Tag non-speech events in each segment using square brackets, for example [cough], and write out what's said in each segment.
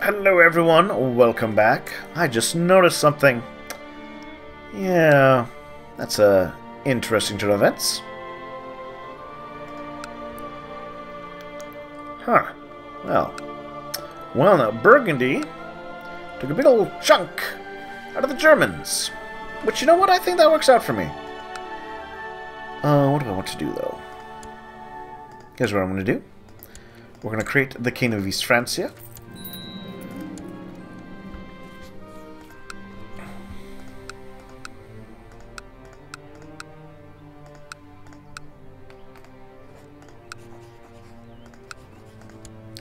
Hello everyone, welcome back. I just noticed something. Yeah, that's a interesting turn of events. Huh. Well. Well now, Burgundy took a big old chunk out of the Germans. Which, you know what, I think that works out for me. Uh, what do I want to do, though? Here's what I'm going to do. We're going to create the King of East Francia.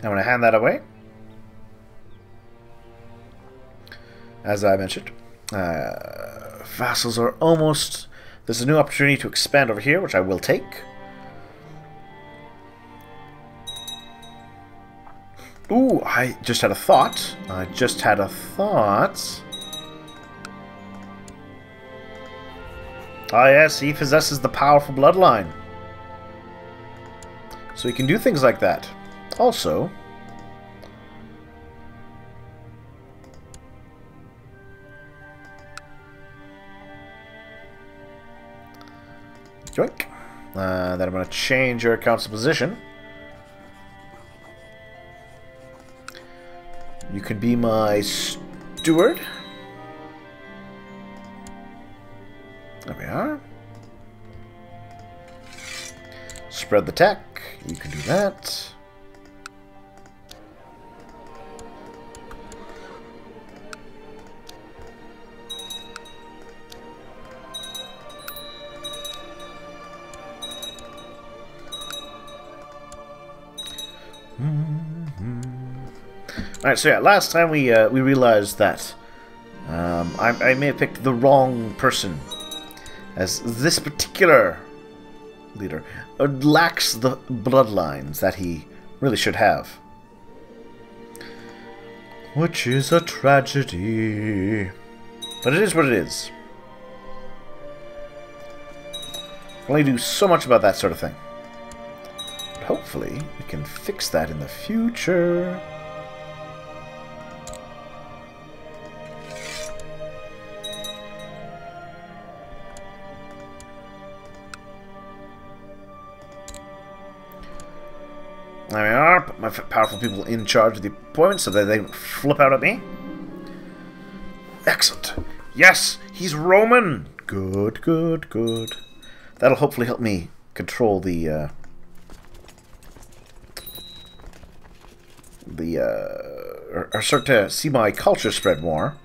I'm going to hand that away. As I mentioned, uh, vassals are almost... There's a new opportunity to expand over here, which I will take. Ooh, I just had a thought. I just had a thought. Ah yes, he possesses the powerful bloodline. So he can do things like that. Also, Joink. Uh, then I'm going to change your account's position. You can be my steward. There we are. Spread the tech. You can do that. Alright, so yeah, last time we uh, we realized that um, I, I may have picked the wrong person, as this particular leader uh, lacks the bloodlines that he really should have. Which is a tragedy. But it is what it is. Can only do so much about that sort of thing. But hopefully, we can fix that in the future. There we are. Put my powerful people in charge of the appointment so that they don't flip out at me. Excellent. Yes, he's Roman. Good, good, good. That'll hopefully help me control the uh, the uh, or, or start to see my culture spread more.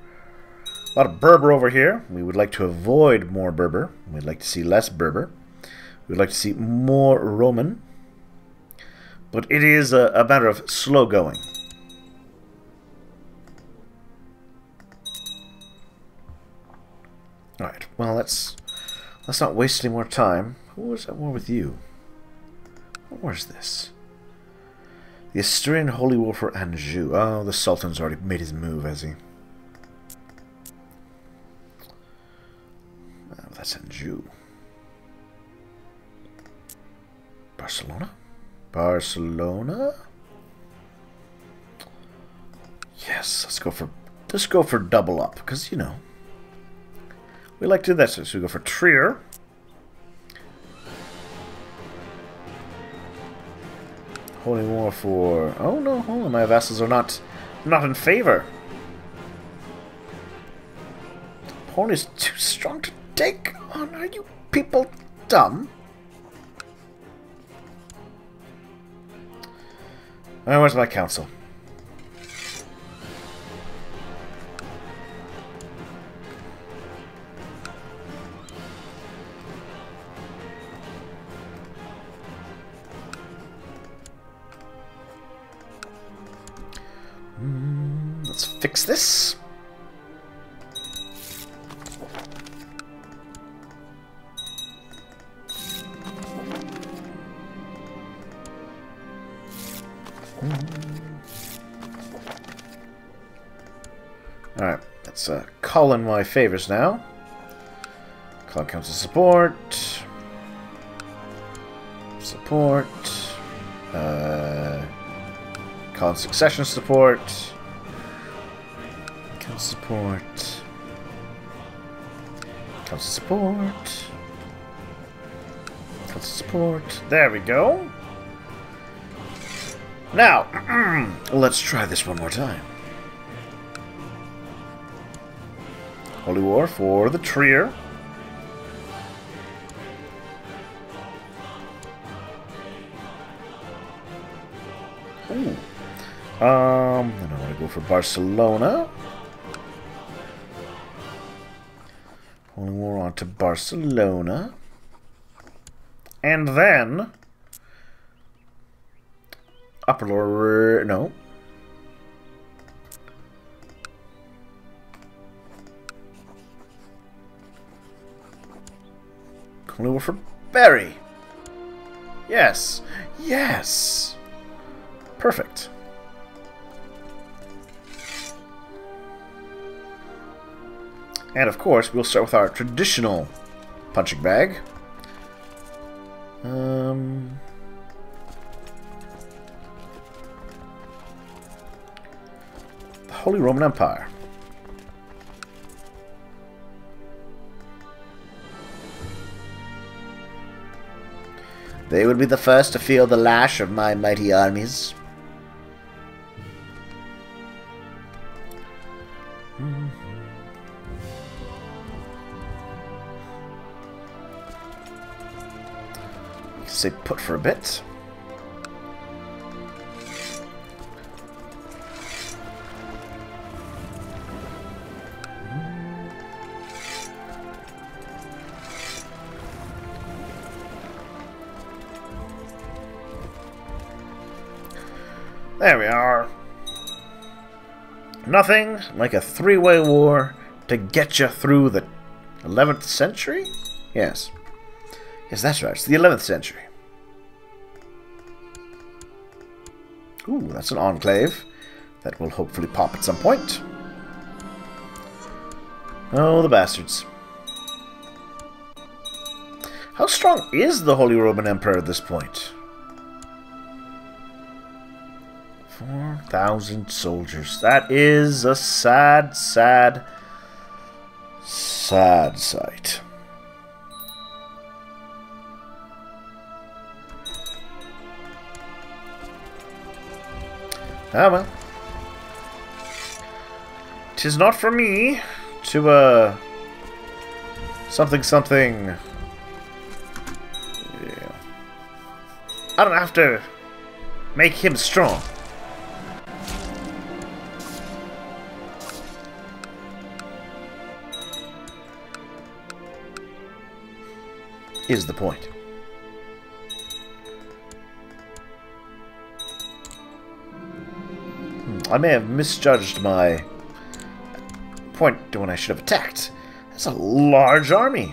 A lot of Berber over here. We would like to avoid more Berber. We'd like to see less Berber. We'd like to see more Roman. But it is a, a matter of slow going. Alright, well let's let's not waste any more time. Who was at war with you? what Where's this? The Asturian Holy War for Anjou. Oh, the Sultan's already made his move, has he? Oh, that's Anjou. Barcelona? Barcelona? Yes, let's go for let's go for double up, because you know. We like to do that, so we go for Trier. Holy war for oh no, hold on, my vassals are not not in favor. The pawn is too strong to take on. Are you people dumb? Where's my council? Mm, let's fix this. Let's uh, call in my favors now. Cloud Council support. Support. Uh, succession support. Support. Council support. Council support. There we go. Now, [clears throat] let's try this one more time. Holy War for the Trier. Ooh. Um, then I want to go for Barcelona. Holy War on to Barcelona. And then... Upper lower... No. For Berry. Yes. Yes. Perfect. And of course, we'll start with our traditional punching bag. Um, the Holy Roman Empire. They would be the first to feel the lash of my mighty armies. Mm-hmm. say put for a bit. There we are. Nothing like a three-way war to get you through the 11th century? Yes. Yes, that's right. It's the 11th century. Ooh, that's an enclave. That will hopefully pop at some point. Oh, the bastards. How strong is the Holy Roman Emperor at this point? 4,000 soldiers. That is a sad, sad, sad sight. Ah well. Tis not for me to, uh... Something, something... Yeah. I don't have to make him strong. Is the point. Hmm, I may have misjudged my point to when I should have attacked. That's a large army.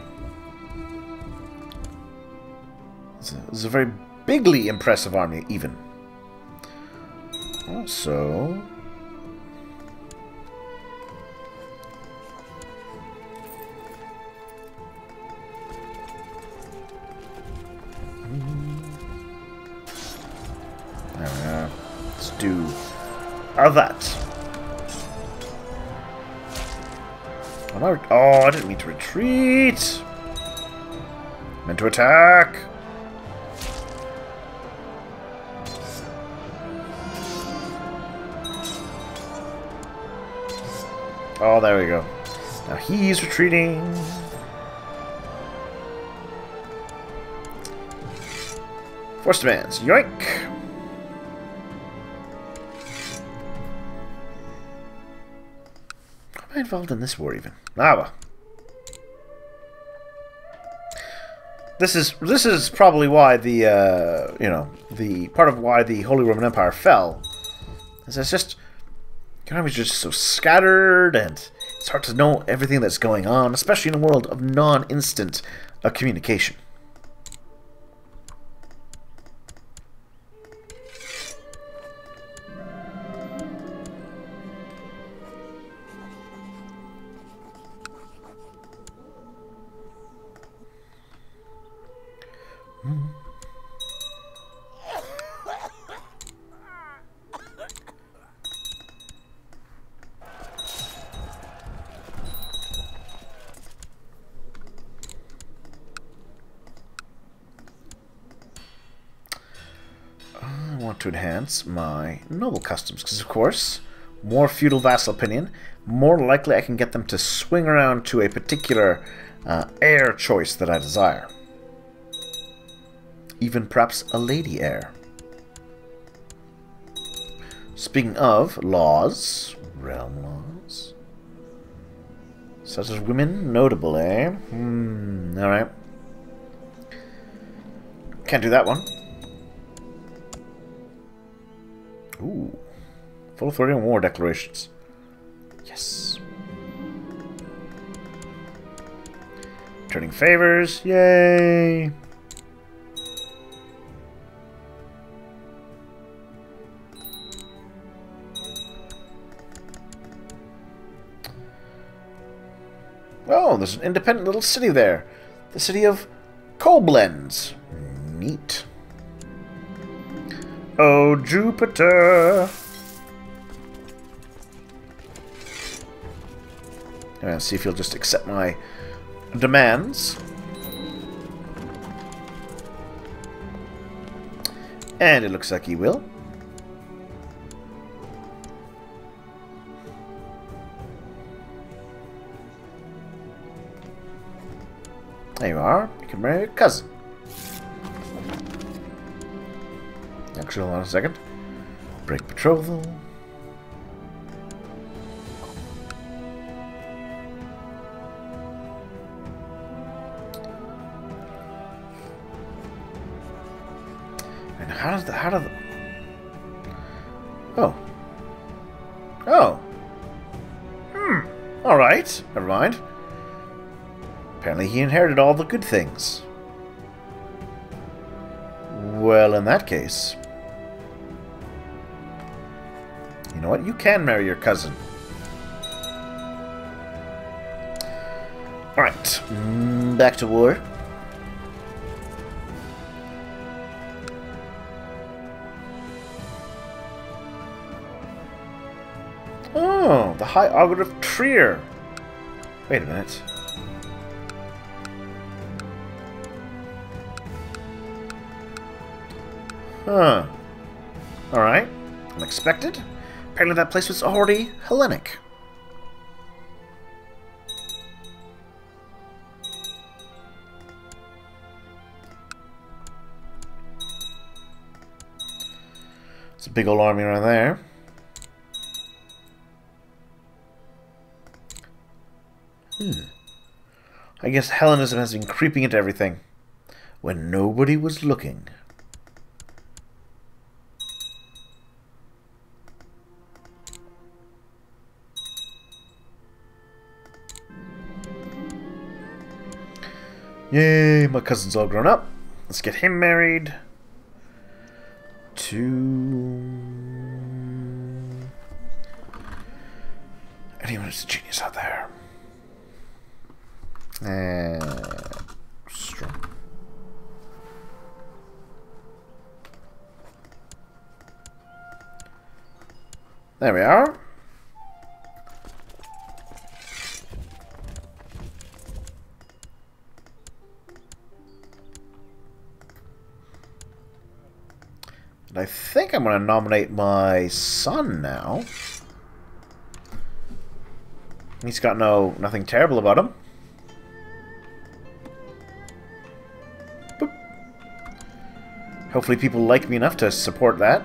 It's a, it's a very bigly impressive army, even. Also... are that? Oh, I didn't mean to retreat. I meant to attack. Oh, there we go. Now he's retreating. Force demands. Yoink! I involved in this war even? Ah, well. This is this is probably why the uh, you know the part of why the Holy Roman Empire fell. Is it's just economy is just so scattered and it's hard to know everything that's going on, especially in a world of non-instant uh, communication. My noble customs, because of course, more feudal vassal opinion, more likely I can get them to swing around to a particular uh, heir choice that I desire. Even perhaps a lady heir. Speaking of laws, realm laws, such as women, notable, eh? Hmm, alright. Can't do that one. Ooh. Full on war declarations. Yes. Turning favors. Yay! Oh, there's an independent little city there. The city of Koblenz. Neat. Oh, Jupiter! And see if he'll just accept my demands. And it looks like he will. There you are. You can marry your cousin. Actually, hold on a second. Break betrothal. And how does the how does the Oh. Oh. Hmm. Alright. Never mind. Apparently he inherited all the good things. Well, in that case... You know what? You can marry your cousin. Alright. Mm, back to war. Oh, the High Augur of Trier. Wait a minute. Huh. Alright. Unexpected. Apparently that place was already Hellenic. It's a big old army around there. Hmm. I guess Hellenism has been creeping into everything when nobody was looking. Yay, my cousin's all grown up. Let's get him married to anyone who's a genius out there. Uh, strong. There we are. And I think I'm going to nominate my son now. He's got no nothing terrible about him. Boop. Hopefully people like me enough to support that.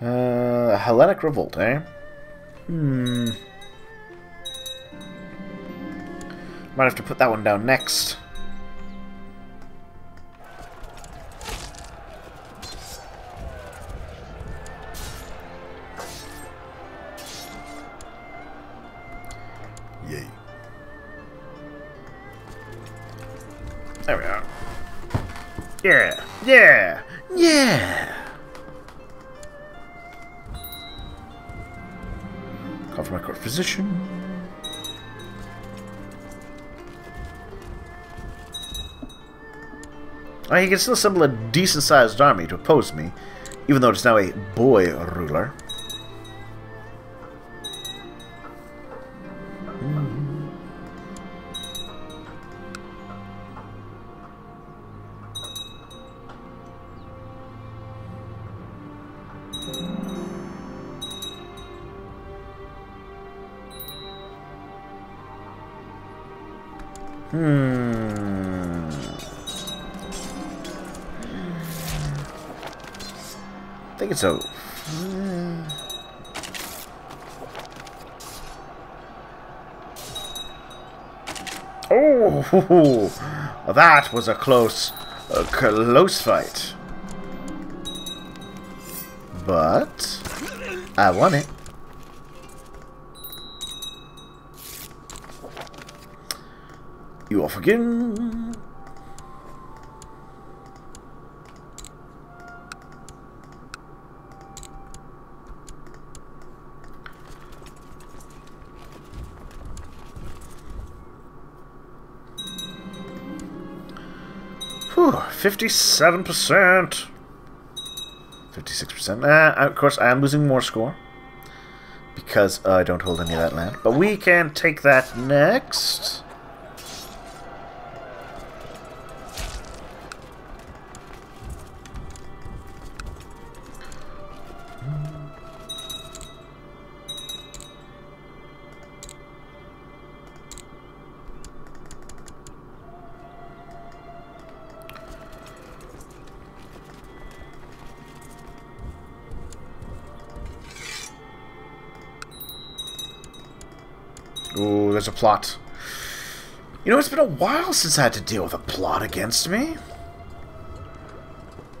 Uh, Hellenic Revolt, eh? Hmm. Might have to put that one down next. Yay. There we are. Yeah, yeah, yeah! Call for my court physician. He can still assemble a decent-sized army to oppose me, even though it's now a boy ruler. Hmm. It's a... Oh, [laughs] that was a close, a close fight. But I won it. You off again. 57%. 56%. Uh, of course, I am losing more score. Because I don't hold any of that land. But we can take that next. There's a plot. You know, it's been a while since I had to deal with a plot against me.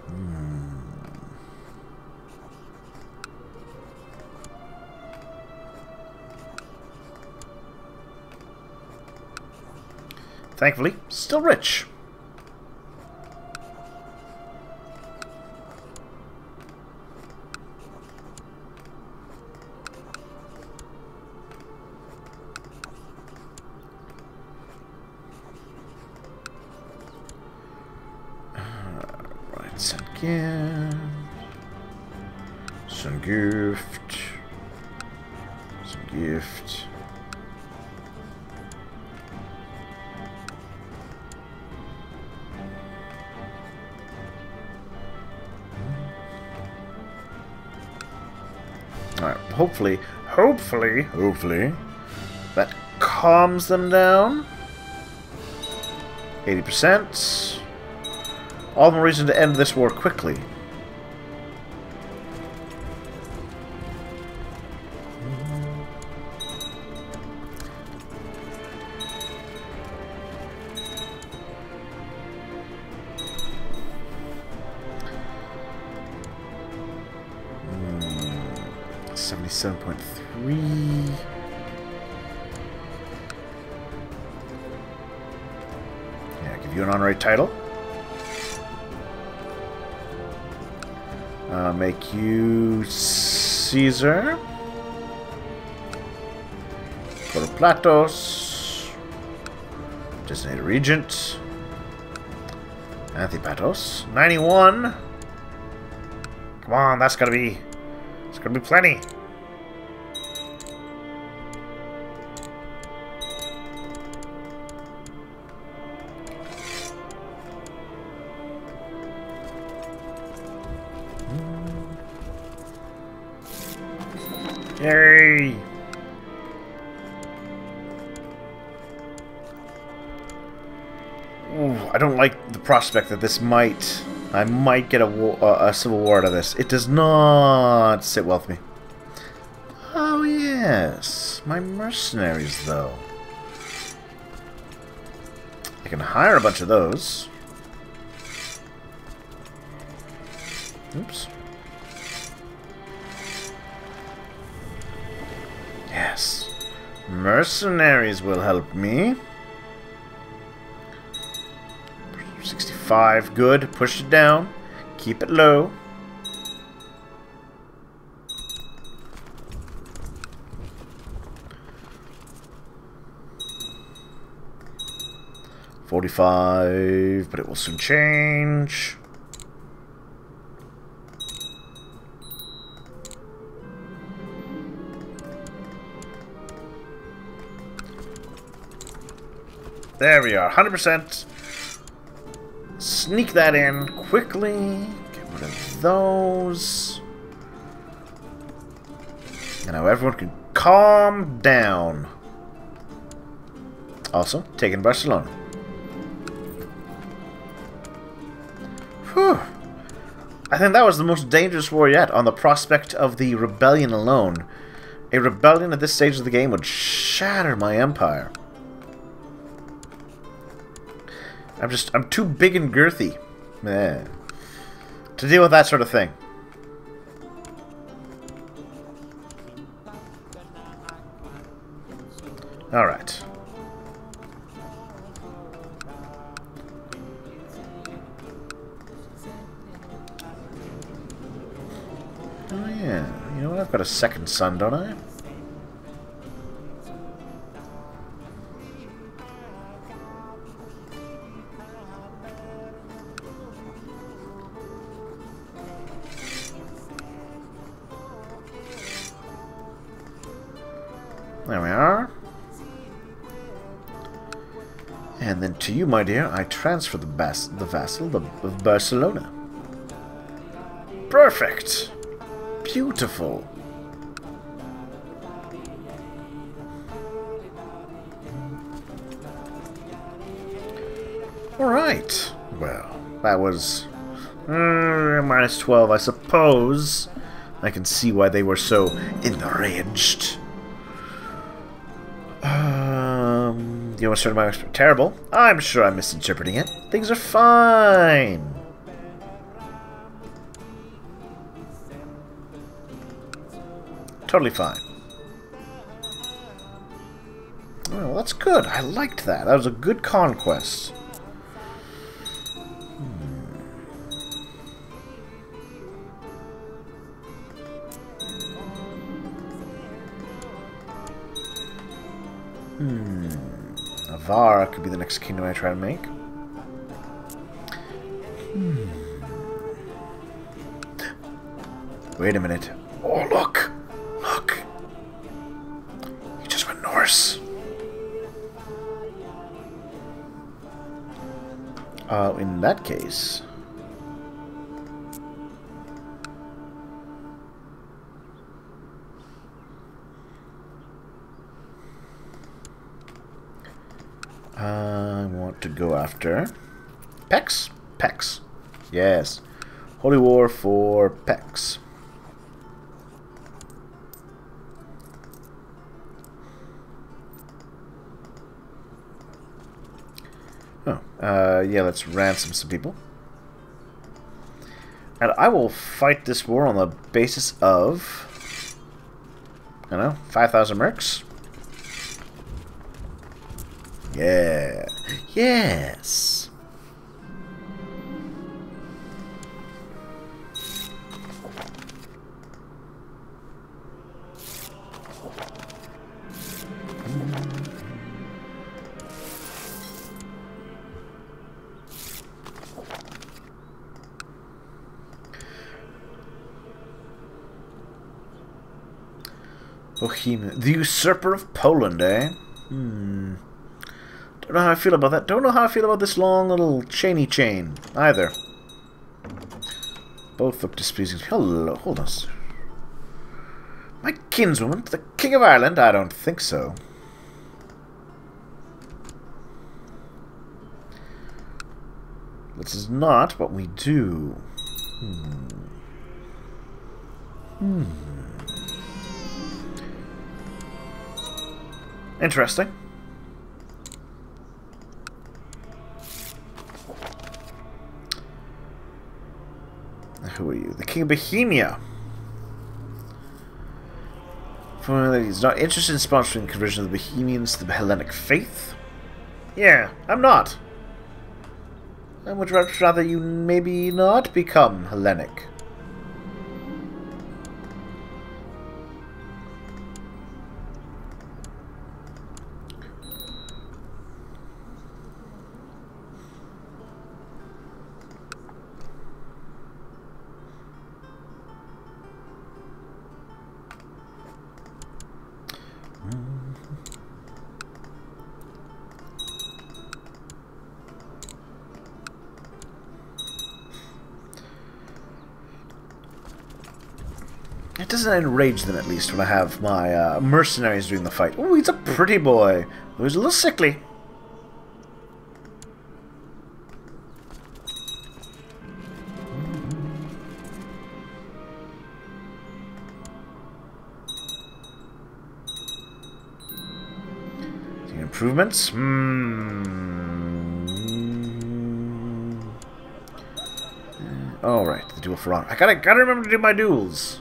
Hmm. Thankfully, still rich. Again. Some gift. Some gift. Hmm. Alright, hopefully, hopefully, hopefully, that calms them down. 80%. All the more reason to end this war quickly. Hmm, seventy-seven point three. Yeah, give you an honorary title. Uh, make you Caesar. To Platos. Designated Regent. Anthypatos. 91. Come on, that's gotta be... It's gonna be plenty. Prospect that this might... I might get a, uh, a civil war out of this. It does not sit well with me. Oh, yes. My mercenaries, though. I can hire a bunch of those. Oops. Yes. Mercenaries will help me. 65, good. Push it down. Keep it low. Forty-five, but it will soon change. There we are, 100%. Sneak that in quickly. Get rid of those. And now everyone can calm down. Also, taking Barcelona. Whew. I think that was the most dangerous war yet on the prospect of the rebellion alone. A rebellion at this stage of the game would shatter my empire. I'm just, I'm too big and girthy. Man. to deal with that sort of thing. Alright. Oh yeah, you know what, I've got a second son, don't I? To you, my dear, I transfer the, bas the vassal of Barcelona. Perfect! Beautiful! Alright. Well, that was... Uh, minus 12, I suppose. I can see why they were so enraged. You to start my terrible? I'm sure I'm misinterpreting it. Things are fine. Totally fine. Oh, well, that's good. I liked that. That was a good conquest. Navarre could be the next kingdom I try to make. Hmm. Wait a minute. Oh, look! Look! He just went Norse. Uh, in that case... to go after Pex. Pex. Yes. Holy War for Pex. Oh, uh, yeah, let's ransom some people. And I will fight this war on the basis of, I don't know, 5,000 mercs. Yeah. Yes. Bohemia. The usurper of Poland, eh? Hmm. Don't know how I feel about that. Don't know how I feel about this long little chainy chain, either. Both look displeasing. Hello, hold on. My kinswoman, the King of Ireland? I don't think so. This is not what we do. Hmm. Hmm. Interesting. Who you? The King of Bohemia. He's not interested in sponsoring the conversion of the Bohemians to the Hellenic faith. Yeah, I'm not. I would rather you maybe not become Hellenic. Enrage them at least when I have my uh, mercenaries doing the fight. Oh, he's a pretty boy. He's a little sickly. The improvements? Hmm. Alright, the duel for honor. I gotta, gotta remember to do my duels.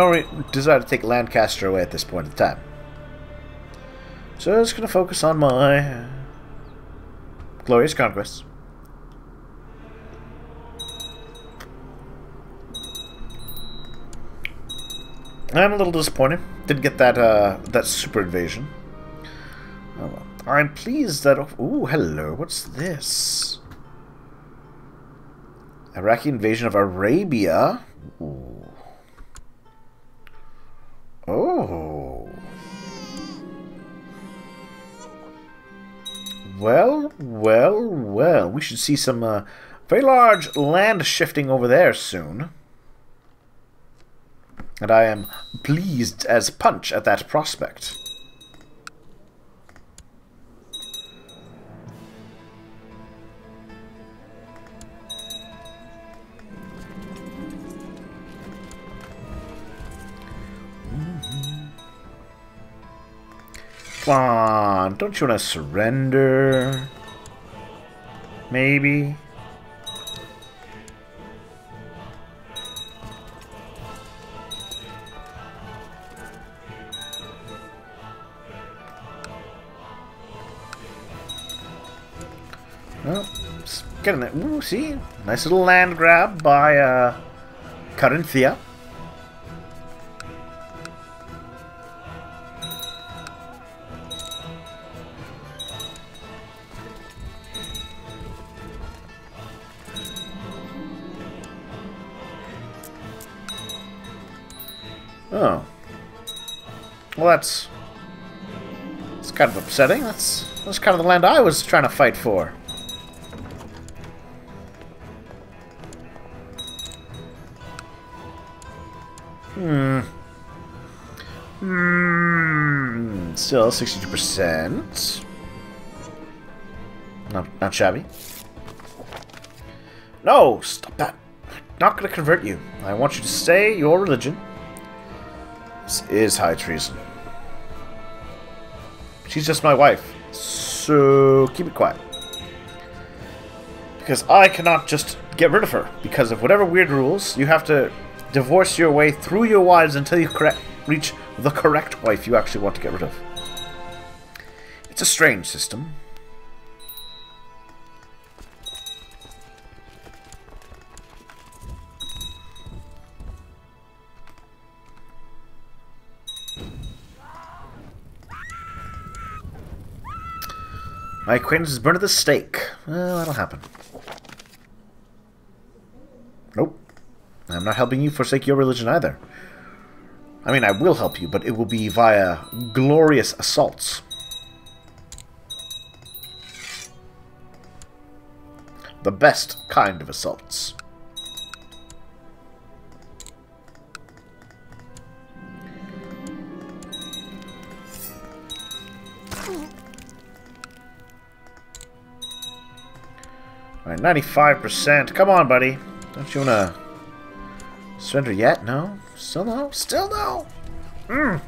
No desire to take Lancaster away at this point in time. So I'm just going to focus on my glorious conquests. I'm a little disappointed. Didn't get that uh, that super invasion. Oh. I'm pleased that... Ooh, hello. What's this? Iraqi invasion of Arabia. Ooh. Well, well, well. We should see some uh, very large land shifting over there soon. And I am pleased as punch at that prospect. On, don't you want to surrender? Maybe? Well, getting it. Ooh, see? Nice little land grab by uh, Carinthia. Well, that's... It's kind of upsetting. That's, that's kind of the land I was trying to fight for. Hmm. Hmm. Still 62%. Not, not shabby. No! Stop that. I'm not going to convert you. I want you to stay your religion. This is high treason. She's just my wife. So keep it quiet. Because I cannot just get rid of her. Because of whatever weird rules, you have to divorce your way through your wives until you correct, reach the correct wife you actually want to get rid of. It's a strange system. My acquaintance is burned at the stake. Well, that'll happen. Nope. I'm not helping you forsake your religion either. I mean, I will help you, but it will be via glorious assaults. The best kind of assaults. 95%. Come on, buddy. Don't you want to surrender yet? No? Still no? Still no? Mm.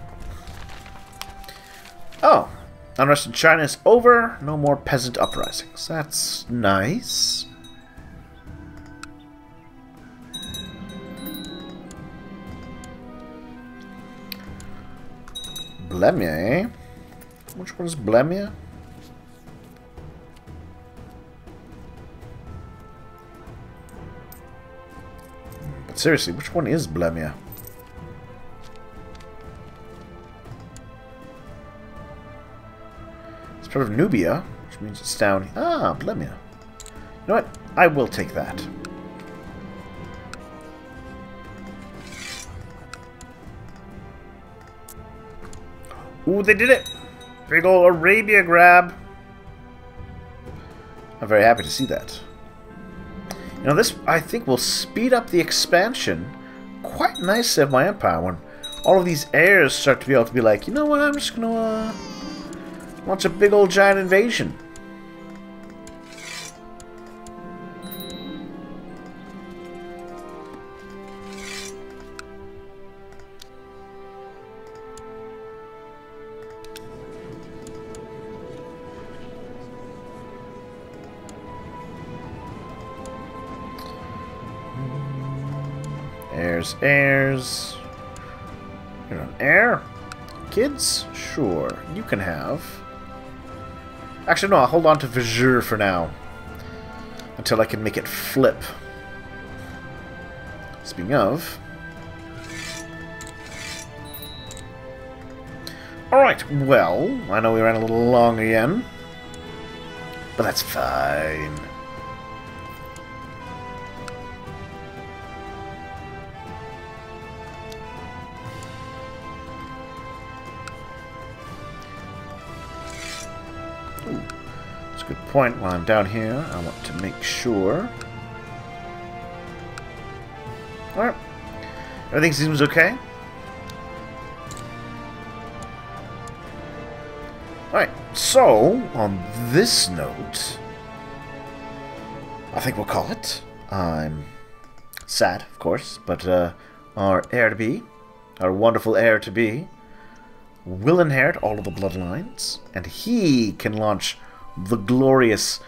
Oh. Unrest in China is over. No more peasant uprisings. That's nice. Blemia, eh? Which one is Blemia? Seriously, which one is Blemia? It's part of Nubia, which means it's down... Ah, Blemia. You know what? I will take that. Ooh, they did it! Big ol' Arabia grab. I'm very happy to see that. Now this, I think, will speed up the expansion quite nicely nice of my empire when all of these heirs start to be able to be like, you know what, I'm just gonna uh, launch a big old giant invasion. Heirs. You're an heir? Kids? Sure, you can have. Actually, no, I'll hold on to Vizir for now. Until I can make it flip. Speaking of... Alright, well, I know we ran a little long again. But that's fine. Good point. While I'm down here, I want to make sure. Alright. Everything seems okay. Alright, so, on this note, I think we'll call it. I'm sad, of course, but uh, our heir-to-be, our wonderful heir-to-be, will inherit all of the bloodlines, and he can launch the glorious...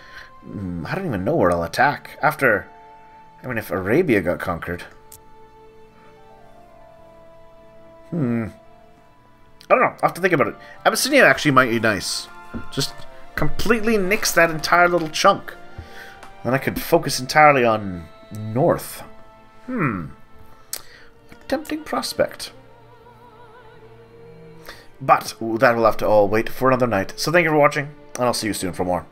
Mm, I don't even know where I'll attack. After... I mean, if Arabia got conquered... Hmm... I don't know. I have to think about it. Abyssinia actually might be nice. Just completely nix that entire little chunk. Then I could focus entirely on north. Hmm. A tempting prospect. But that will have to all wait for another night. So thank you for watching, and I'll see you soon for more.